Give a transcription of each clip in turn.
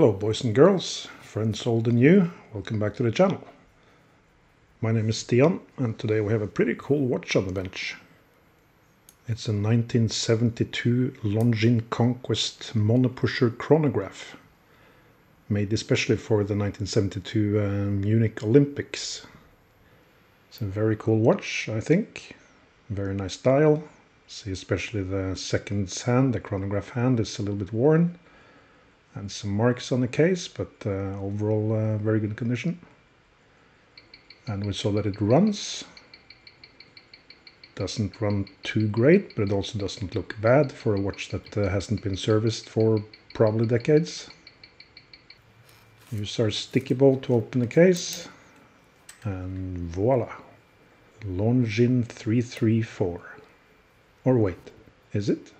Hello boys and girls, friends old and new, welcome back to the channel. My name is Stian and today we have a pretty cool watch on the bench. It's a 1972 Longines Conquest monopusher chronograph made especially for the 1972 uh, Munich Olympics. It's a very cool watch I think, very nice dial. See especially the seconds hand, the chronograph hand is a little bit worn and some marks on the case, but uh, overall uh, very good condition. And we saw that it runs. Doesn't run too great, but it also doesn't look bad for a watch that uh, hasn't been serviced for probably decades. Use our sticky ball to open the case. And voila! Longines 334. Or wait, is it?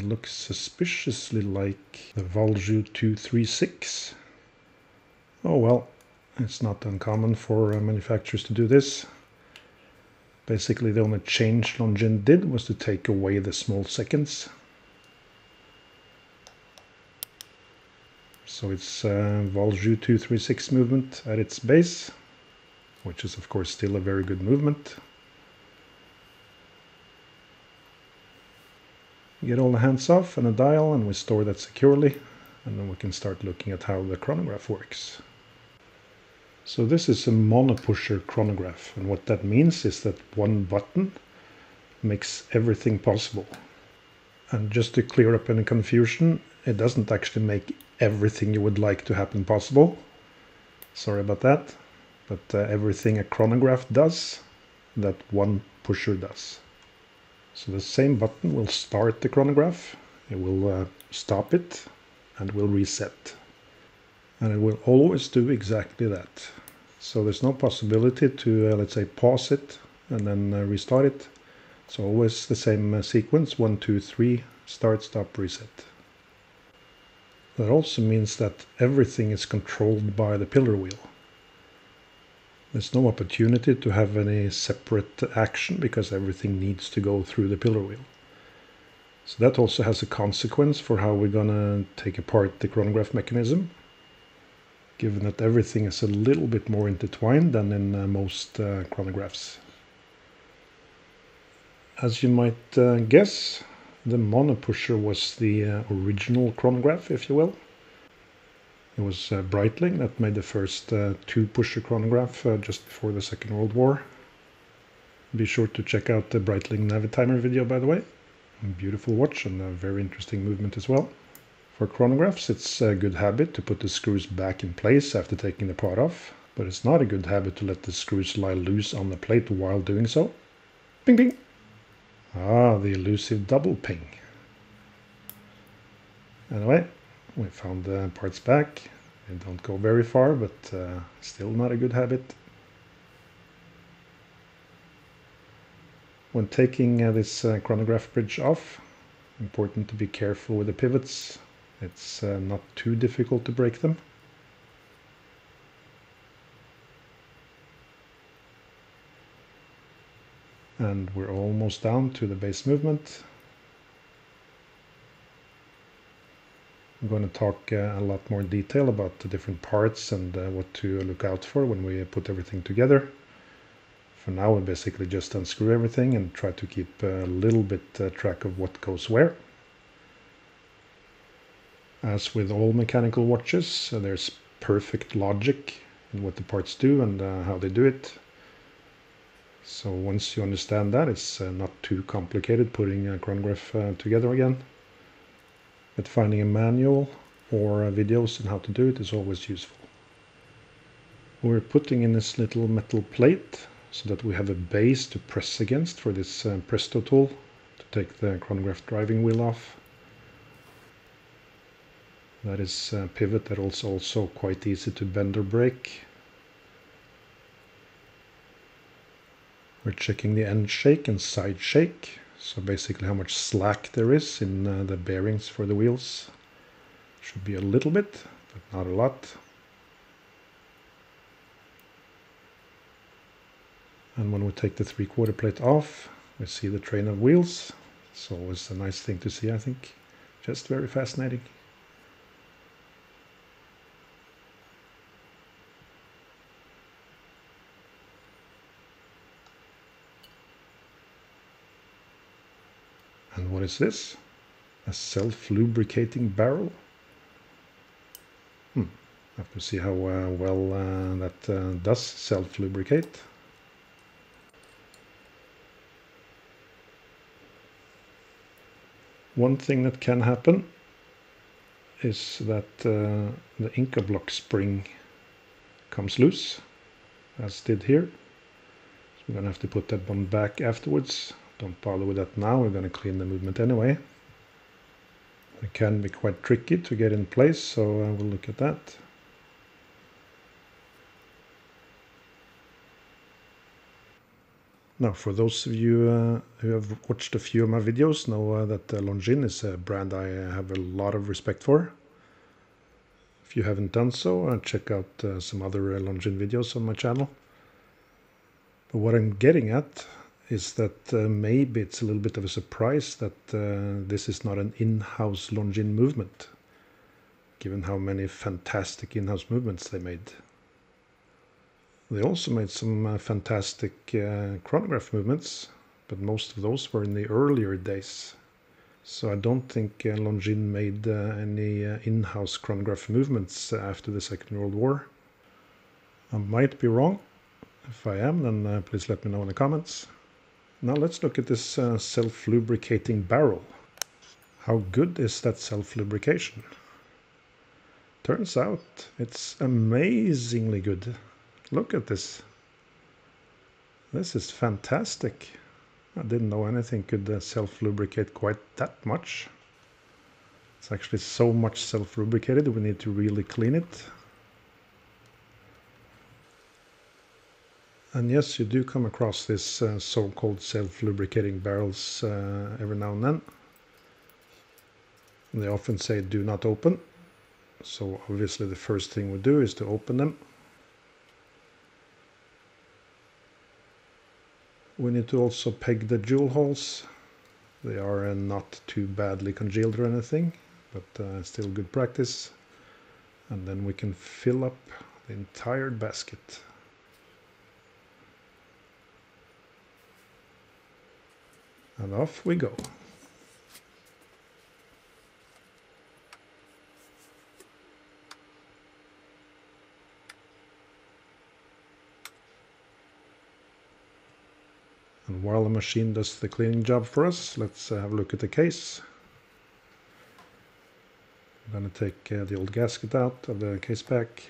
It looks suspiciously like the Valjoux 236. Oh well, it's not uncommon for uh, manufacturers to do this. Basically the only change Longines did was to take away the small seconds. So it's uh, Valjoux 236 movement at its base, which is of course still a very good movement. Get all the hands off and a dial and we store that securely and then we can start looking at how the chronograph works. So this is a monopusher chronograph and what that means is that one button makes everything possible. And just to clear up any confusion, it doesn't actually make everything you would like to happen possible. Sorry about that. But uh, everything a chronograph does, that one pusher does. So the same button will start the chronograph, it will uh, stop it, and will reset. And it will always do exactly that. So there's no possibility to, uh, let's say, pause it and then uh, restart it. So always the same uh, sequence, one, two, three, start, stop, reset. That also means that everything is controlled by the pillar wheel. There's no opportunity to have any separate action because everything needs to go through the pillar wheel. So that also has a consequence for how we're gonna take apart the chronograph mechanism, given that everything is a little bit more intertwined than in uh, most uh, chronographs. As you might uh, guess, the monopusher was the uh, original chronograph, if you will. It was uh, Breitling that made the first uh, two-pusher chronograph uh, just before the Second World War. Be sure to check out the Breitling Navitimer video, by the way. Beautiful watch and a very interesting movement as well. For chronographs, it's a good habit to put the screws back in place after taking the part off, but it's not a good habit to let the screws lie loose on the plate while doing so. Ping ping! Ah, the elusive double ping. Anyway, we found the parts back. They don't go very far, but uh, still not a good habit. When taking uh, this uh, chronograph bridge off, important to be careful with the pivots. It's uh, not too difficult to break them. And we're almost down to the base movement. I'm going to talk uh, a lot more detail about the different parts and uh, what to look out for when we put everything together. For now we basically just unscrew everything and try to keep a little bit uh, track of what goes where. As with all mechanical watches, uh, there's perfect logic in what the parts do and uh, how they do it. So once you understand that, it's uh, not too complicated putting a chronograph together again but finding a manual or videos on how to do it is always useful. We're putting in this little metal plate so that we have a base to press against for this uh, Presto tool to take the chronograph driving wheel off. That is a pivot that is also quite easy to bend or break. We're checking the end shake and side shake. So basically how much slack there is in uh, the bearings for the wheels. Should be a little bit, but not a lot. And when we take the three quarter plate off, we see the train of wheels. So it's always a nice thing to see, I think. Just very fascinating. Is this? A self-lubricating barrel? Hmm. Have to see how uh, well uh, that uh, does self-lubricate. One thing that can happen is that uh, the Incabloc spring comes loose, as did here. So we're going to have to put that one back afterwards. Don't bother with that now, we're going to clean the movement anyway. It can be quite tricky to get in place, so uh, we'll look at that. Now, for those of you uh, who have watched a few of my videos, know uh, that uh, Longines is a brand I uh, have a lot of respect for. If you haven't done so, uh, check out uh, some other Longines videos on my channel. But what I'm getting at is that uh, maybe it's a little bit of a surprise that this is not an in-house Longines movement, given how many fantastic in-house movements they made. They also made some uh, fantastic uh, chronograph movements, but most of those were in the earlier days. So I don't think uh, Longines made uh, any uh, in-house chronograph movements after the Second World War. I might be wrong. If I am, then uh, please let me know in the comments. Now let's look at this self-lubricating barrel. How good is that self-lubrication? Turns out it's amazingly good. Look at this. This is fantastic. I didn't know anything could uh, self-lubricate quite that much. It's actually so much self-lubricated we need to really clean it. And yes, you do come across this uh, so-called self-lubricating barrels uh, every now and then. They often say do not open. So obviously the first thing we do is to open them. We need to also peg the jewel holes. They are uh, not too badly congealed or anything, but uh, still good practice. And then we can fill up the entire basket. And off we go. And while the machine does the cleaning job for us, let's uh, have a look at the case. I'm going to take uh, the old gasket out of the case back.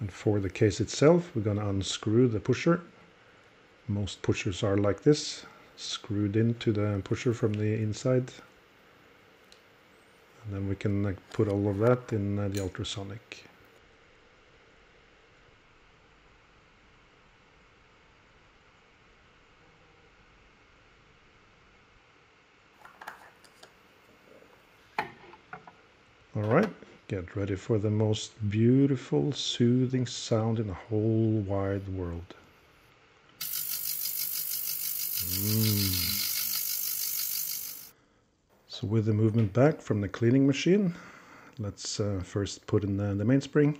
And for the case itself, we're going to unscrew the pusher. Most pushers are like this, screwed into the pusher from the inside. And then we can uh, put all of that in uh, the ultrasonic. All right, get ready for the most beautiful, soothing sound in the whole wide world. So with the movement back from the cleaning machine, let's uh, first put in the, the, mainspring.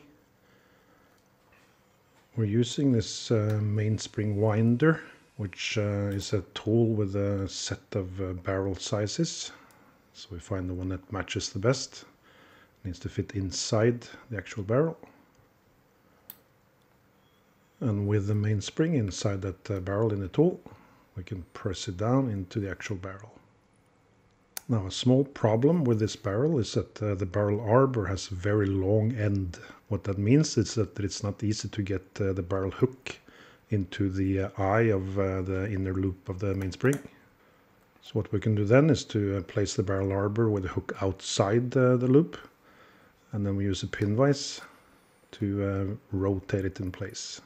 We're using this uh, mainspring winder, which uh, is a tool with a set of uh, barrel sizes. So we find the one that matches the best needs to fit inside the actual barrel. And with the mainspring inside that uh, barrel in the tool, we can press it down into the actual barrel. Now a small problem with this barrel is that uh, the barrel arbor has a very long end. What that means is that it's not easy to get uh, the barrel hook into the uh, eye of uh, the inner loop of the mainspring. So what we can do then is to uh, place the barrel arbor with the hook outside the loop and then we use a pin vise to uh, rotate it in place.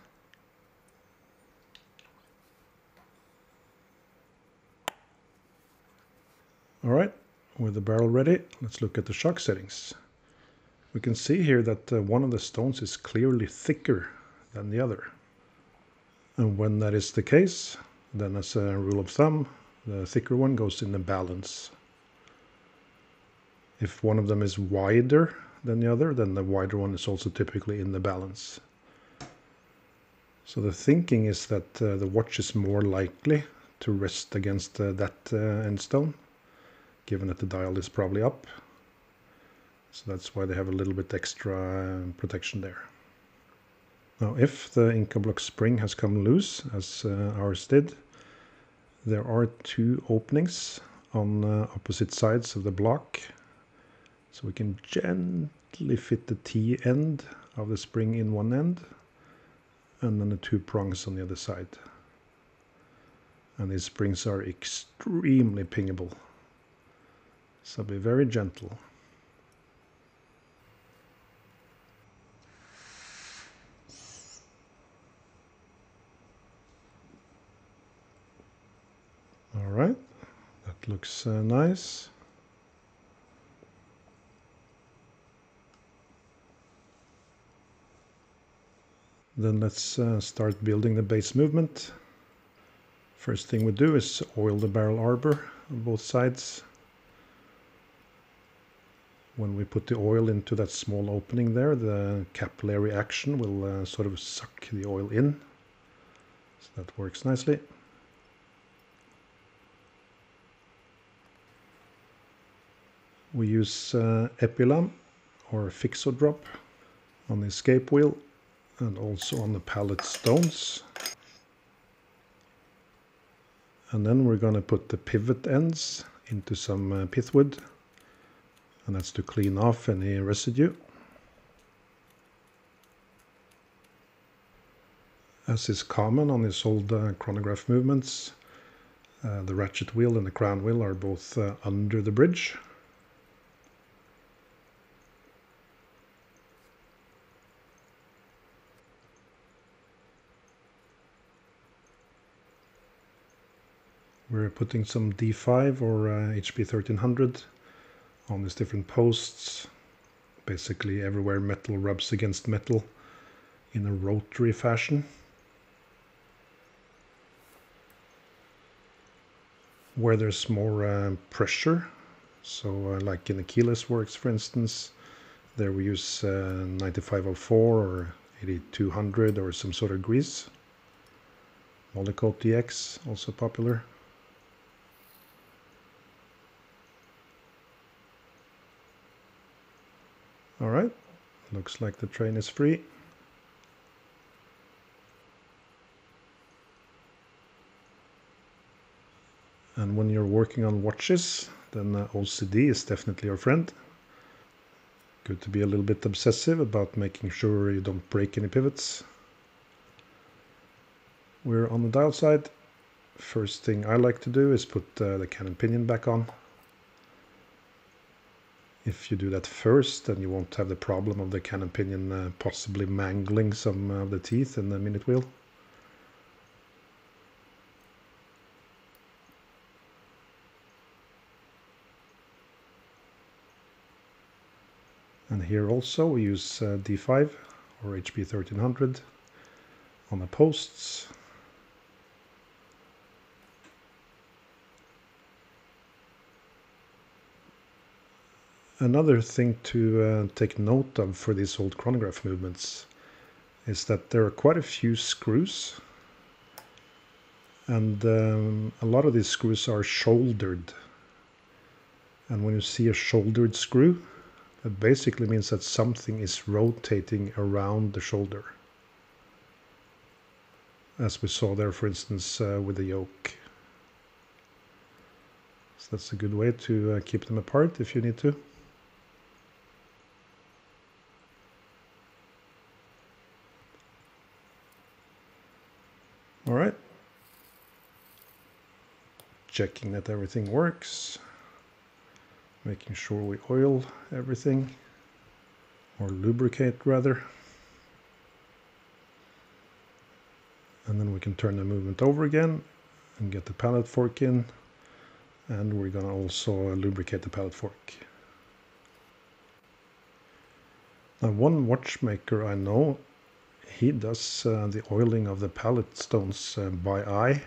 All right, with the barrel ready, let's look at the shock settings. We can see here that uh, one of the stones is clearly thicker than the other. And when that is the case, then as a rule of thumb, the thicker one goes in the balance. If one of them is wider than the other, then the wider one is also typically in the balance. So the thinking is that uh, the watch is more likely to rest against uh, that uh, end stone. Given that the dial is probably up. So that's why they have a little bit extra uh, protection there. Now if the Incabloc spring has come loose, as uh, ours did, there are two openings on uh, opposite sides of the block. So we can gently fit the T end of the spring in one end and then the two prongs on the other side. And these springs are extremely pingable. So be very gentle. All right, that looks uh, nice. Then let's uh, start building the base movement. First thing we do is oil the barrel arbor on both sides. When we put the oil into that small opening there, the capillary action will uh, sort of suck the oil in. So that works nicely. We use uh, Epilam or Fixodrop on the escape wheel and also on the pallet stones. And then we're going to put the pivot ends into some uh, pithwood and that's to clean off any residue. As is common on these old uh, chronograph movements, uh, the ratchet wheel and the crown wheel are both uh, under the bridge We're putting some D5 or uh, HP 1300 on these different posts. Basically everywhere metal rubs against metal in a rotary fashion. Where there's more uh, pressure, so uh, like in the keyless works for instance, there we use uh, 9504 or 8200 or some sort of grease. Molykote DX, also popular. All right, looks like the train is free. And when you're working on watches, then uh, OCD is definitely your friend. Good to be a little bit obsessive about making sure you don't break any pivots. We're on the dial side. First thing I like to do is put uh, the cannon pinion back on. If you do that first, then you won't have the problem of the cannon pinion uh, possibly mangling some of the teeth in the minute wheel. And here also we use uh, D5 or HP 1300 on the posts Another thing to uh, take note of for these old chronograph movements is that there are quite a few screws. And um, a lot of these screws are shouldered. And when you see a shouldered screw that basically means that something is rotating around the shoulder. As we saw there for instance uh, with the yoke. So that's a good way to uh, keep them apart if you need to All right. Checking that everything works. Making sure we oil everything or lubricate rather. And then we can turn the movement over again and get the pallet fork in. And we're gonna also lubricate the pallet fork. Now one watchmaker I know he does uh, the oiling of the pallet stones uh, by eye.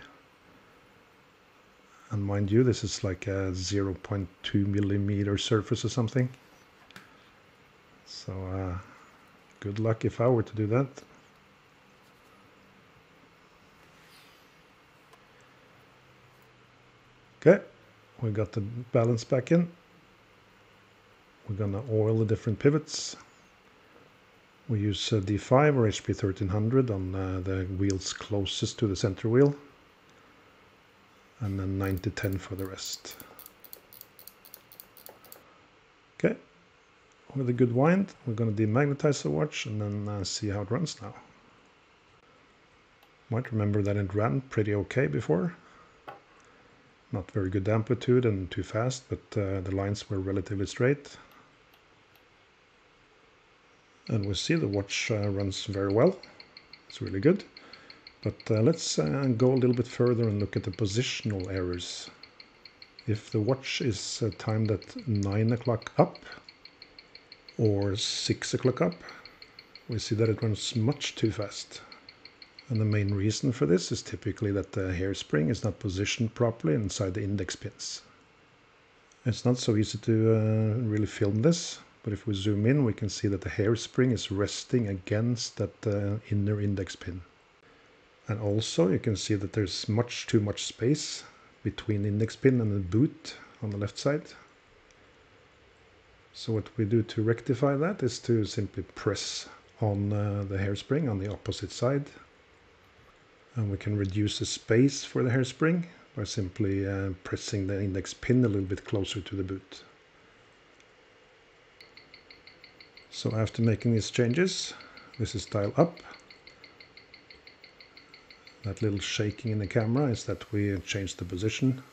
And mind you, this is like a 0.2 millimeter surface or something. So uh, good luck if I were to do that. Okay, we got the balance back in. We're gonna oil the different pivots. We use uh, D5 or HP 1300 on uh, the wheels closest to the center wheel. And then 9 to 10 for the rest. Okay, with a good wind, we're going to demagnetize the watch and then uh, see how it runs now. Might remember that it ran pretty okay before. Not very good amplitude and too fast, but uh, the lines were relatively straight. And we see the watch uh, runs very well. It's really good. But uh, let's uh, go a little bit further and look at the positional errors. If the watch is uh, timed at 9 o'clock up or 6 o'clock up, we see that it runs much too fast. And the main reason for this is typically that the hairspring is not positioned properly inside the index pins. It's not so easy to uh, really film this, but if we zoom in we can see that the hairspring is resting against that uh, inner index pin. And also you can see that there's much too much space between the index pin and the boot on the left side. So what we do to rectify that is to simply press on uh, the hairspring on the opposite side. And we can reduce the space for the hairspring by simply uh, pressing the index pin a little bit closer to the boot. So after making these changes, this is dial up that little shaking in the camera is that we change the position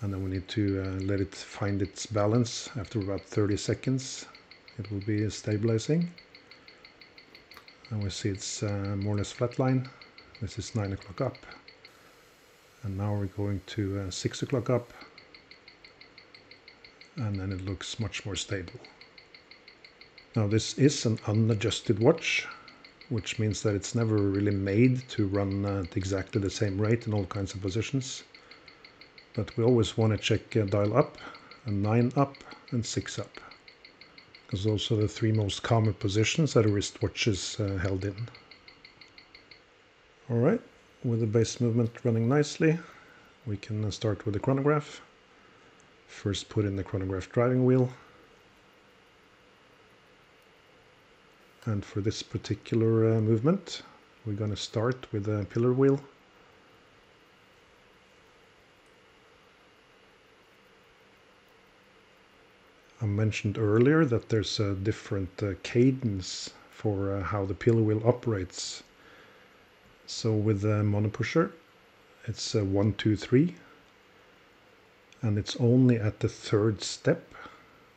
and then we need to uh, let it find its balance. After about 30 seconds it will be stabilizing. And we see it's uh, more or less flatline. This is 9 o'clock up. And now we're going to uh, 6 o'clock up. And then it looks much more stable. Now this is an unadjusted watch which means that it's never really made to run at exactly the same rate in all kinds of positions. But we always want to check uh, dial up, and 9 up, and 6 up. Because those are the three most common positions that a wristwatch is uh, held in. Alright, with the base movement running nicely, we can uh, start with the chronograph. First put in the chronograph driving wheel, And for this particular uh, movement, we're going to start with a pillar wheel. I mentioned earlier that there's a different uh, cadence for uh, how the pillar wheel operates. So with the monopusher, it's uh, one, two, three, and it's only at the third step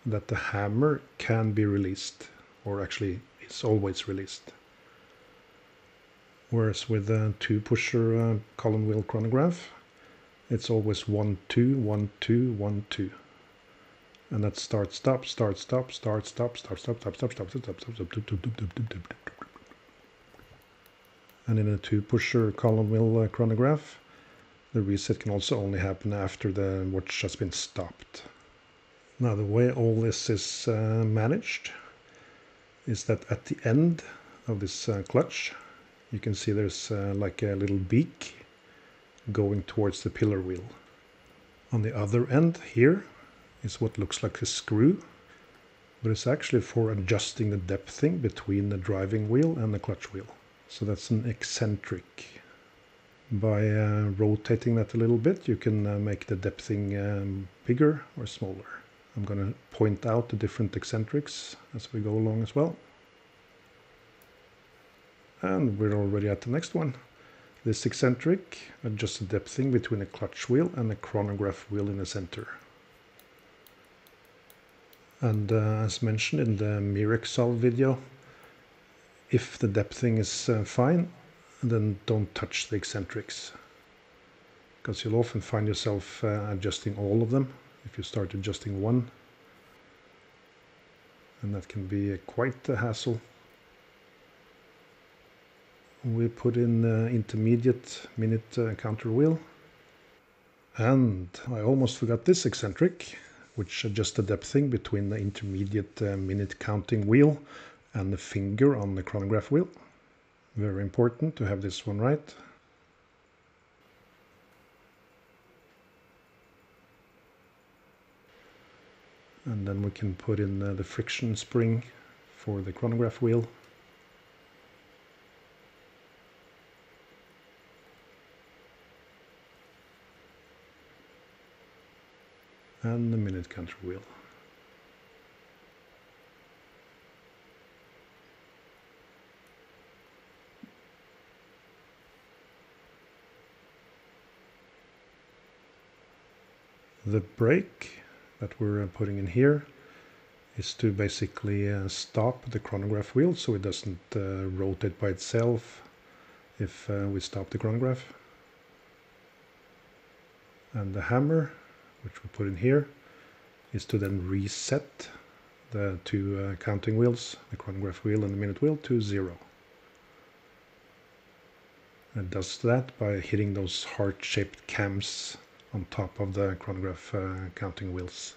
that the hammer can be released, or actually it's always released. Whereas with a two pusher uh, column wheel chronograph, it's always one, two, one, two, one, two. And that's start, stop, start, stop, start, stop, start, stop, stop, stop, stop, stop, stop, stop, stop, And in a two pusher column wheel chronograph, the reset can also only happen after the watch has been stopped. Now the way all this is uh, managed is that at the end of this uh, clutch you can see there's uh, like a little beak going towards the pillar wheel. On the other end here is what looks like a screw but it's actually for adjusting the depthing between the driving wheel and the clutch wheel. So that's an eccentric. By uh, rotating that a little bit you can uh, make the depthing um, bigger or smaller. I'm going to point out the different eccentrics as we go along as well. And we're already at the next one. This eccentric adjusts the depthing between a clutch wheel and a chronograph wheel in the center. And uh, as mentioned in the Mirexal video, if the depthing is uh, fine, then don't touch the eccentrics. Because you'll often find yourself uh, adjusting all of them if you start adjusting one. And that can be quite a hassle. We put in the intermediate minute uh, counter wheel. And I almost forgot this eccentric which adjusts the depthing between the intermediate uh, minute counting wheel and the finger on the chronograph wheel. Very important to have this one right and then we can put in the friction spring for the chronograph wheel and the minute counter wheel. The brake that we're putting in here is to basically uh, stop the chronograph wheel so it doesn't uh, rotate by itself if uh, we stop the chronograph. And the hammer which we put in here, is to then reset the two uh, counting wheels, the chronograph wheel and the minute wheel, to zero. It does that by hitting those heart-shaped cams on top of the chronograph uh, counting wheels.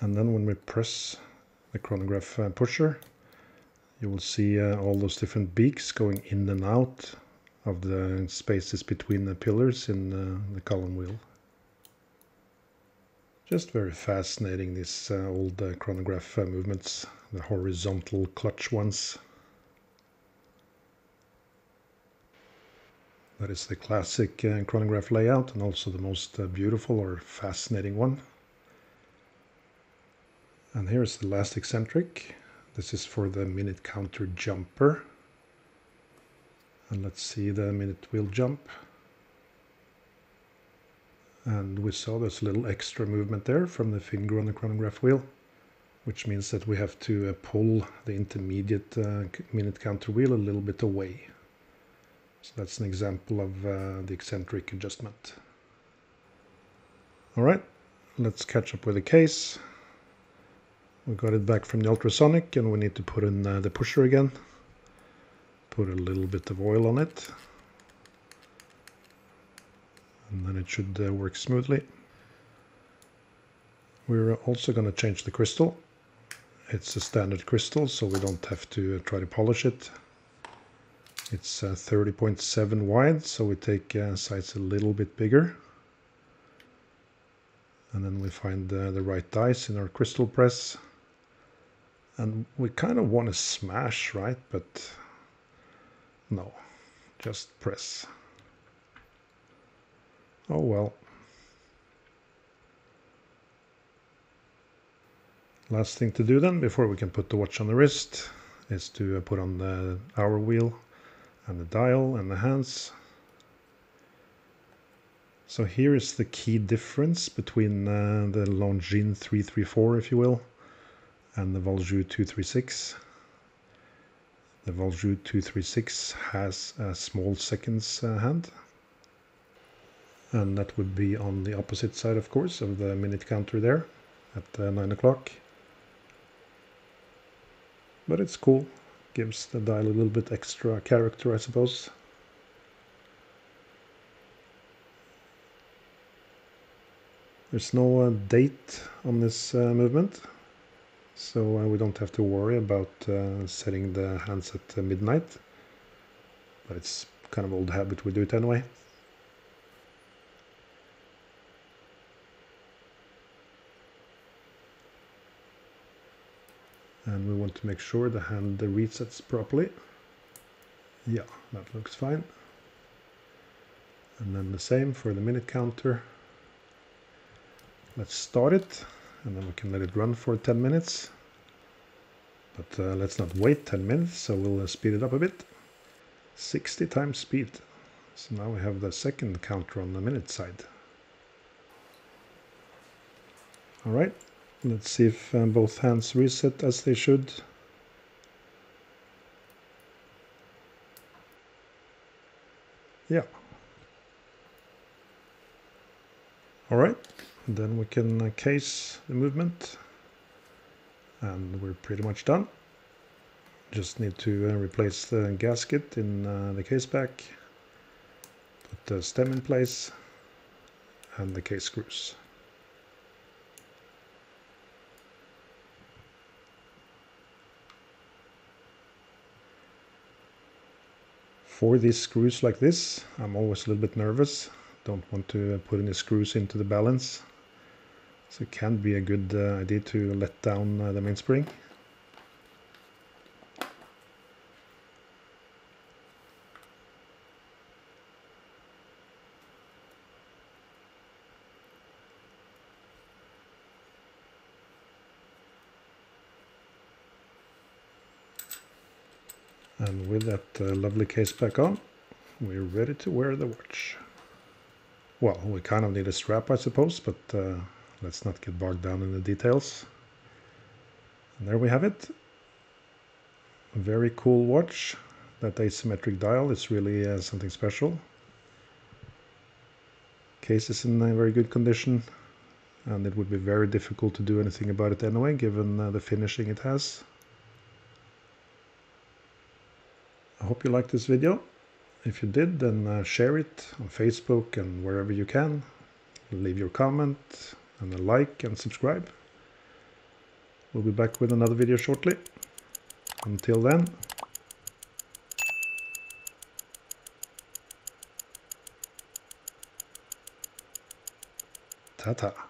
And then when we press the chronograph uh, pusher, you will see uh, all those different beaks going in and out of the spaces between the pillars in uh, the column wheel. Just very fascinating, these uh, old uh, chronograph uh, movements, the horizontal clutch ones. That is the classic uh, chronograph layout and also the most uh, beautiful or fascinating one. And here's the last eccentric. This is for the minute counter jumper. And let's see the minute wheel jump and we saw this little extra movement there from the finger on the chronograph wheel which means that we have to uh, pull the intermediate uh, minute counter wheel a little bit away so that's an example of uh, the eccentric adjustment all right let's catch up with the case we got it back from the ultrasonic and we need to put in uh, the pusher again put a little bit of oil on it and then it should uh, work smoothly. We're also going to change the crystal. It's a standard crystal, so we don't have to uh, try to polish it. It's 30.7 uh, wide, so we take uh, size a little bit bigger. And then we find the right dice in our crystal press. And we kind of want to smash, right? But no, just press. Oh well. Last thing to do then, before we can put the watch on the wrist, is to uh, put on the hour wheel and the dial and the hands. So here is the key difference between uh, the Longines 334, if you will, and the Valjoux 236. The Valjoux 236 has a small seconds uh, hand, and that would be on the opposite side of course of the minute counter there at uh, 9 o'clock but it's cool gives the dial a little bit extra character I suppose. There's no uh, date on this uh, movement so uh, we don't have to worry about uh, setting the hands at uh, midnight. But it's kind of old habit we do it anyway and we want to make sure the hand resets properly. Yeah that looks fine. And then the same for the minute counter. Let's start it and then we can let it run for 10 minutes. But uh, let's not wait 10 minutes so we'll uh, speed it up a bit. 60 times speed. So now we have the second counter on the minute side. All right Let's see if um, both hands reset as they should. Yeah. All right, then we can uh, case the movement and we're pretty much done. Just need to uh, replace the gasket in uh, the case back, put the stem in place and the case screws. For these screws like this, I'm always a little bit nervous. Don't want to put any screws into the balance. So it can be a good uh, idea to let down uh, the mainspring. And with that uh, lovely case back on, we're ready to wear the watch. Well, we kind of need a strap, I suppose, but uh, let's not get bogged down in the details. And there we have it. A very cool watch. That asymmetric dial is really uh, something special. Case is in a very good condition and it would be very difficult to do anything about it anyway given uh, the finishing it has. I hope you liked this video. If you did, then uh, share it on Facebook and wherever you can. Leave your comment and a like and subscribe. We'll be back with another video shortly. Until then, ta-ta.